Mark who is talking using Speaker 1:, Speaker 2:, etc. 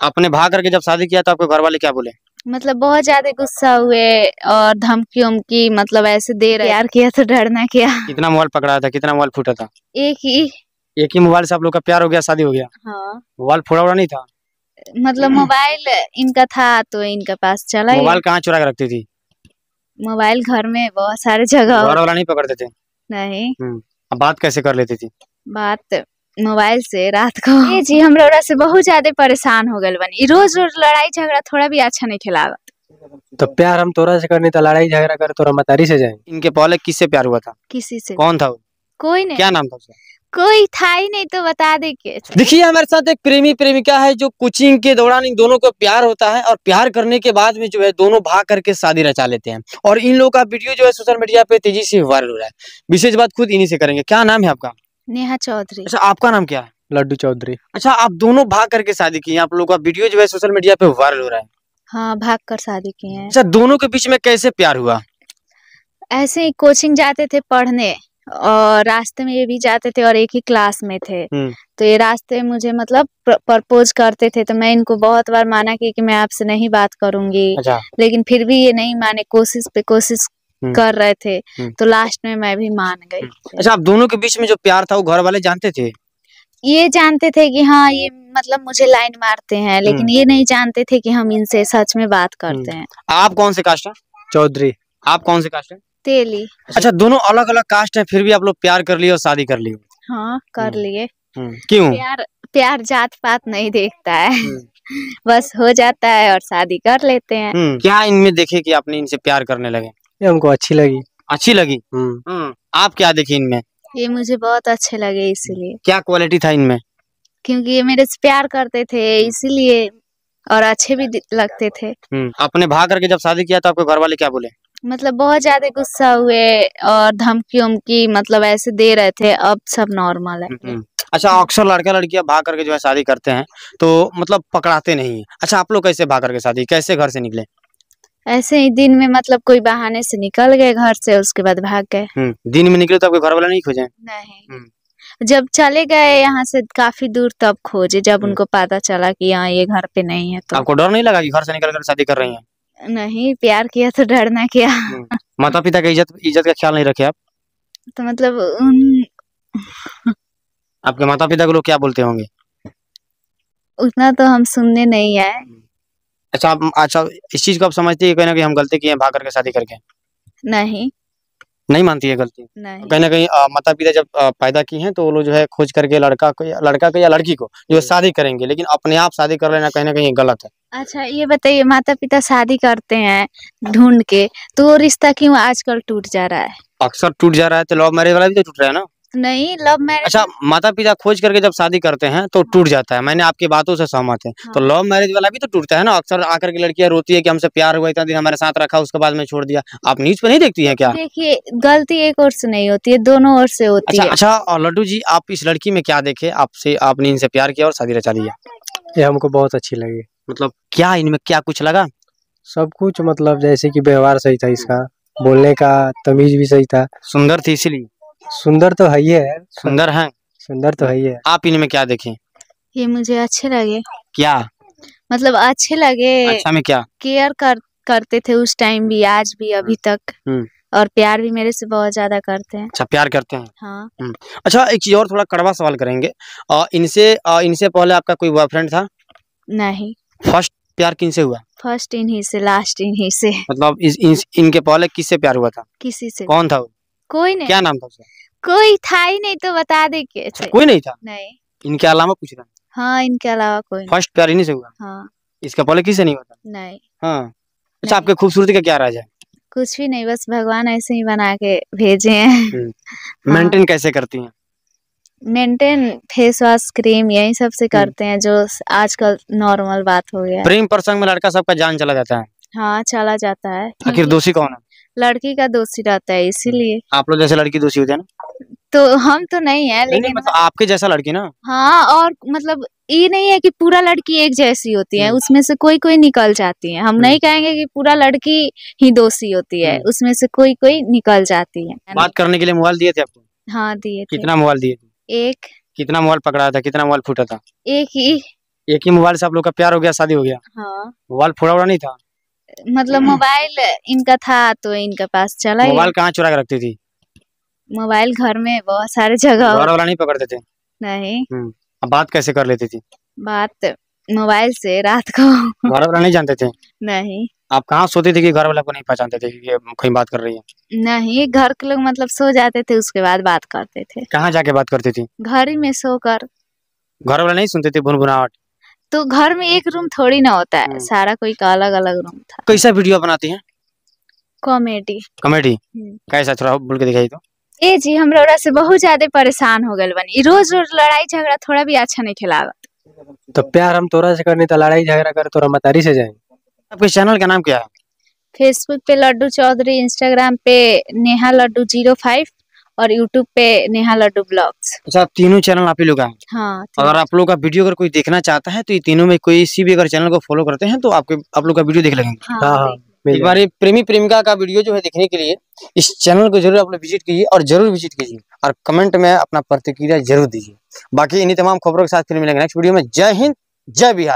Speaker 1: आपने भाग करके जब शादी किया तो आपके घर वाले क्या बोले?
Speaker 2: मतलब बहुत ज़्यादा गुस्सा हुए और धमकी उमकी मतलब ऐसे दे रहे प्यार किया तो डरना क्या।
Speaker 1: कितना मोबाइल पकड़ाया था कितना मोबाइल फूटा था?
Speaker 2: एक ही।
Speaker 1: एक ही मोबाइल से आप लोग का प्यार हो गया शादी हो गया?
Speaker 2: हाँ।
Speaker 1: मोबाइल फोड़ा उड़ा नहीं था?
Speaker 2: मतलब मोबाइल इनका था तो इनका पास चला
Speaker 1: मोबाइल कहाँ चुरा के रखती थी?
Speaker 2: मोबाइल घर में बहुत सारे जगह
Speaker 1: घर वाला नहीं पकड़ते थे?
Speaker 2: नहीं।
Speaker 1: बात कैसे कर लेती थी?
Speaker 2: बात मोबाइल से रात को। ये जी हम लोग से बहुत ज़्यादा परेशान हो गए बनी। रोज रोज लड़ाई झगड़ा थोड़ा भी अच्छा नहीं खिलावा
Speaker 3: तो प्यार हम तोरा से करनी तो लड़ाई झगड़ा कर तोरा मतारी से जाए।
Speaker 1: इनके पहले किससे प्यार हुआ था?
Speaker 2: किसी से।
Speaker 1: कौन था वो?
Speaker 2: कोई नहीं।
Speaker 1: क्या नाम था उसका?
Speaker 2: कोई था ही नहीं तो बता दे के।
Speaker 1: देखिए हमारे साथ एक प्रेमी प्रेमिका है जो कोचिंग के दौरान इन दोनों को प्यार होता है और प्यार करने के बाद में जो है दोनों भाग करके शादी रचा लेते हैं। और इन लोगों का वीडियो जो है सोशल मीडिया पे तेज़ी से वायरल हो रहा है। विशेष बात खुद इन्हीं से करेंगे। क्या नाम है आपका?
Speaker 2: नेहा चौधरी।
Speaker 1: अच्छा आपका नाम क्या है?
Speaker 3: लड्डू चौधरी।
Speaker 1: अच्छा आप दोनों भाग करके शादी की आप लोगों का वीडियो जो है सोशल मीडिया पे वायरल हो रहा है।
Speaker 2: हाँ भाग कर शादी किए हैं।
Speaker 1: अच्छा दोनों के बीच में कैसे प्यार हुआ?
Speaker 2: ऐसे ही कोचिंग जाते थे पढ़ने और रास्ते में ये भी जाते थे और एक ही क्लास में थे।
Speaker 1: हम्म।
Speaker 2: तो ये रास्ते मुझे मतलब प्रपोज करते थे। तो मैं इनको बहुत बार माना की कि मैं आपसे नहीं बात करूँगी।
Speaker 1: अच्छा।
Speaker 2: लेकिन फिर भी ये नहीं माने। कोशिश पे कोशिश। कर रहे थे
Speaker 1: हम्म।
Speaker 2: तो लास्ट में मैं भी मान गई।
Speaker 1: अच्छा आप दोनों के बीच में जो प्यार था वो घर वाले जानते थे?
Speaker 2: ये जानते थे कि हाँ ये मतलब मुझे लाइन मारते हैं लेकिन
Speaker 1: हम्म।
Speaker 2: ये नहीं जानते थे कि हम इनसे सच में बात करते हैं।
Speaker 1: आप कौन से कास्ट हैं
Speaker 3: चौधरी।
Speaker 1: आप कौन से कास्ट हैं
Speaker 2: तेली।
Speaker 1: अच्छा दोनों अलग अलग कास्ट हैं फिर भी आप लोग प्यार कर लिए और शादी कर लिए?
Speaker 2: हाँ कर
Speaker 1: हम्म।
Speaker 2: लिए।
Speaker 1: क्यों?
Speaker 2: प्यार प्यार जात पात नहीं देखता है।
Speaker 1: हम्म।
Speaker 2: बस हो जाता है और शादी कर लेते हैं।
Speaker 1: हम्म, क्या इनमें देखे कि आपने इनसे प्यार करने लगे?
Speaker 3: ये हमको अच्छी लगी।
Speaker 1: अच्छी लगी?
Speaker 3: हम्म।
Speaker 1: हम्म, आप क्या देखे इनमें?
Speaker 2: ये मुझे बहुत अच्छे लगे इसीलिए।
Speaker 1: क्या क्वालिटी था इनमें?
Speaker 2: क्योंकि ये मेरे से प्यार करते थे इसीलिए और अच्छे भी लगते थे।
Speaker 1: हम्म, आपने भाग करके जब शादी किया तो आपके घर वाले क्या बोले?
Speaker 2: मतलब बहुत ज़्यादा गुस्सा हुए और धमकी उमकी मतलब ऐसे दे रहे थे अब सब नॉर्मल है।
Speaker 1: हम्म, अच्छा अक्सर लड़का लड़कियाँ भाग करके जो है शादी करते हैं तो मतलब पकड़ाते नहीं है। अच्छा आप लोग कैसे भाग करके शादी कैसे घर से निकले?
Speaker 2: ऐसे ही दिन में मतलब कोई बहाने से निकल गए घर से उसके बाद भाग गए।
Speaker 1: हम्म, दिन में निकले तो आपके घर वाले नहीं खोजे?
Speaker 2: नहीं।
Speaker 1: हम्म।
Speaker 2: जब चले गए यहाँ से काफ़ी दूर तब खोजे जब
Speaker 1: हम्म।
Speaker 2: उनको पता चला कि यहाँ ये घर पे नहीं है तो
Speaker 1: आपको डर नहीं लगा कि घर से निकल कर शादी कर रही हैं?
Speaker 2: नहीं प्यार किया तो डरना क्या।
Speaker 1: माता पिता की इज़्ज़त इज़्ज़त का ख्याल नहीं रखे आप?
Speaker 2: तो मतलब उन
Speaker 1: आपके माता पिता को लोग क्या बोलते होंगे?
Speaker 2: उतना तो हम सुनने नहीं आए।
Speaker 1: अच्छा अच्छा इस चीज़ को आप समझती है कहीं ना कहीं हम गलती किए हैं भाग करके शादी करके?
Speaker 2: नहीं।
Speaker 1: नहीं मानती है गलती?
Speaker 2: नहीं।
Speaker 1: कहीं ना कहीं माता पिता जब अ, पैदा की हैं तो वो लोग जो है खोज करके लड़का को या लड़का को या लड़की को जो है शादी करेंगे लेकिन अपने आप शादी कर लेना कहीं ना कहीं गलत है।
Speaker 2: अच्छा ये बताइए माता पिता शादी करते हैं ढूंढ के तो वो रिश्ता क्यों आजकल टूट जा रहा है?
Speaker 1: अक्सर टूट जा रहा है तो लव मैरिज वाला भी तो टूट रहा है ना?
Speaker 2: नहीं लव मैरिज
Speaker 1: अच्छा माता पिता खोज करके जब शादी करते हैं तो टूट जाता है। मैंने आपकी बातों से सहमत है। तो
Speaker 2: हाँ।
Speaker 1: लव मैरिज वाला भी तो टूटता है ना? अक्सर आकर के लड़कियाँ रोती है कि हमसे प्यार हुआ इतना दिन हमारे साथ रखा उसके बाद में छोड़ दिया। आप न्यूज़ पे नहीं देखती है क्या?
Speaker 2: देखिए गलती एक और से नहीं होती है दोनों ओर से होती
Speaker 1: अच्छा
Speaker 2: है।
Speaker 1: अच्छा और लड्डू जी आप इस लड़की में क्या देखे? आपसे आपने इनसे प्यार किया और शादी रचा लिया?
Speaker 3: ये हमको बहुत अच्छी लगी।
Speaker 1: मतलब क्या इनमें क्या कुछ लगा?
Speaker 3: सब कुछ मतलब जैसे की व्यवहार सही था इसका बोलने का तमीज भी सही था।
Speaker 1: सुंदर थी इसलिए।
Speaker 3: सुंदर तो है ही है।
Speaker 1: सुंदर है?
Speaker 3: सुंदर तो है ही है।
Speaker 1: आप इनमें क्या देखे?
Speaker 2: ये मुझे अच्छे लगे।
Speaker 1: क्या?
Speaker 2: मतलब अच्छे लगे।
Speaker 1: अच्छा में क्या?
Speaker 2: केयर कर करते थे उस टाइम भी आज भी अभी तक।
Speaker 1: हम्म।
Speaker 2: और प्यार भी मेरे से बहुत ज़्यादा करते हैं।
Speaker 1: अच्छा प्यार करते हैं?
Speaker 2: हाँ।
Speaker 1: अच्छा एक चीज़ और थोड़ा कड़वा सवाल करेंगे। अ, इनसे इनसे पहले आपका कोई बॉयफ्रेंड था?
Speaker 2: नहीं।
Speaker 1: फ़र्स्ट प्यार किनसे हुआ?
Speaker 2: फ़र्स्ट इन्हीं से लास्ट इन्हीं से।
Speaker 1: मतलब इस, इस इनके पहले किससे प्यार हुआ था?
Speaker 2: किसी से।
Speaker 1: कौन था वो?
Speaker 2: कोई नहीं।
Speaker 1: क्या नाम था उसका?
Speaker 2: कोई था ही नहीं तो बता दे कैसे
Speaker 1: कोई नहीं था?
Speaker 2: नहीं।
Speaker 1: इनके अलावा पूछ रहा
Speaker 2: हाँ इनके अलावा कोई
Speaker 1: फ़र्स्ट प्यार इन्हीं से हुआ?
Speaker 2: हाँ।
Speaker 1: इसका पहले किससे नहीं होता
Speaker 2: नहीं।
Speaker 1: हाँ। अच्छा
Speaker 2: नहीं।
Speaker 1: आपके खूबसूरती का क्या राज है?
Speaker 2: कुछ भी नहीं बस भगवान ऐसे ही बना के भेजे हैं। हाँ।
Speaker 1: मेंटेन कैसे करती हैं?
Speaker 2: मेंटेन फेस वॉश क्रीम यही सबसे करते हैं जो आजकल नॉर्मल बात हो गया
Speaker 1: प्रेम प्रसंग में लड़का सबका जान चला जाता है।
Speaker 2: हाँ चला जाता है।
Speaker 1: आखिर दोषी कौन है?
Speaker 2: लड़की का दोषी रहता है इसीलिए।
Speaker 1: आप लोग जैसे लड़की दोषी होते हैं ना?
Speaker 2: तो हम तो नहीं है
Speaker 1: नहीं नहीं
Speaker 2: लेकिन
Speaker 1: मतलब आपके जैसा लड़की ना?
Speaker 2: हाँ और मतलब ये नहीं है कि पूरा लड़की एक जैसी होती है
Speaker 1: हम्म।
Speaker 2: उसमें से कोई कोई निकल जाती है। हम नहीं कहेंगे कि पूरा लड़की ही दोषी होती है
Speaker 1: हम्म।
Speaker 2: उसमें से कोई कोई निकल जाती है।
Speaker 1: बात करने के लिए मोबाइल दिए थे आपको?
Speaker 2: हाँ दिए
Speaker 1: कितना मोबाइल दिए थे?
Speaker 2: एक।
Speaker 1: कितना मोबाइल पकड़ा था कितना मोबाइल फूटा था?
Speaker 2: एक ही।
Speaker 1: एक ही मोबाइल से आप लोग का प्यार हो गया शादी हो गया?
Speaker 2: हाँ।
Speaker 1: मोबाइल फोड़ा उड़ा नहीं था?
Speaker 2: मतलब मोबाइल इनका था तो इनके पास चला
Speaker 1: मोबाइल कहाँ चुरा के रखती थी?
Speaker 2: मोबाइल घर में बहुत सारे जगह
Speaker 1: घर वाला नहीं पकड़ते थे?
Speaker 2: नहीं।
Speaker 1: अब बात कैसे कर लेती थी?
Speaker 2: बात मोबाइल से रात को।
Speaker 1: घर वाला नहीं जानते थे?
Speaker 2: नहीं।
Speaker 1: आप कहाँ सोते थे कि घर वाला को नहीं पहचानते थे कि ये कहीं बात कर रही है?
Speaker 2: नहीं घर के लोग मतलब सो जाते थे उसके बाद बात करते थे।
Speaker 1: कहाँ जाके बात करती थी?
Speaker 2: घर ही में सोकर।
Speaker 1: घर वाला नहीं सुनते थे भुनभुनाहट?
Speaker 2: तो घर में एक रूम थोड़ी ना होता है
Speaker 1: हम्म।
Speaker 2: सारा कोई का अलग अलग रूम था।
Speaker 1: कैसा वीडियो बनाती हैं?
Speaker 2: कॉमेडी
Speaker 1: कॉमेडी
Speaker 2: हम्म।
Speaker 1: कैसा? थोड़ा बोल के दिखाई तो
Speaker 2: ए जी हम रौरा से बहुत ज़्यादा परेशान हो गए बनी। रोज रोज लड़ाई झगड़ा थोड़ा भी अच्छा नहीं खिलागा।
Speaker 3: तो प्यार हम तोरा से करनी तो लड़ाई झगड़ा कर तोरा मतारी से जाए
Speaker 1: आपके चैनल का नाम क्या है?
Speaker 2: फेसबुक पे लड्डू चौधरी इंस्टाग्राम पे नेहा लड्डू ज़ीरो फाइव और यूट्यूब पे नेहा लड्डू ब्लॉग्स।
Speaker 1: अच्छा तीनों चैनल आप ही लोग का है अगर आप लोग का वीडियो अगर कोई देखना चाहता है तो ये तीनों में कोई सी भी अगर चैनल को फॉलो करते हैं तो आपके आप लोग का वीडियो देख लेंगे।
Speaker 2: हाँ,
Speaker 3: हाँ हाँ
Speaker 1: एक बार प्रेमी प्रेमिका का वीडियो जो है देखने के लिए इस चैनल को ज़रूर आप लोग विज़िट कीजिए और ज़रूर विज़िट कीजिए और कमेंट में अपना प्रतिक्रिया ज़रूर दीजिए। बाकी इन्हीं तमाम खबरों के साथ फिर मिलेंगे नेक्स्ट वीडियो में। जय हिंद जय बिहार।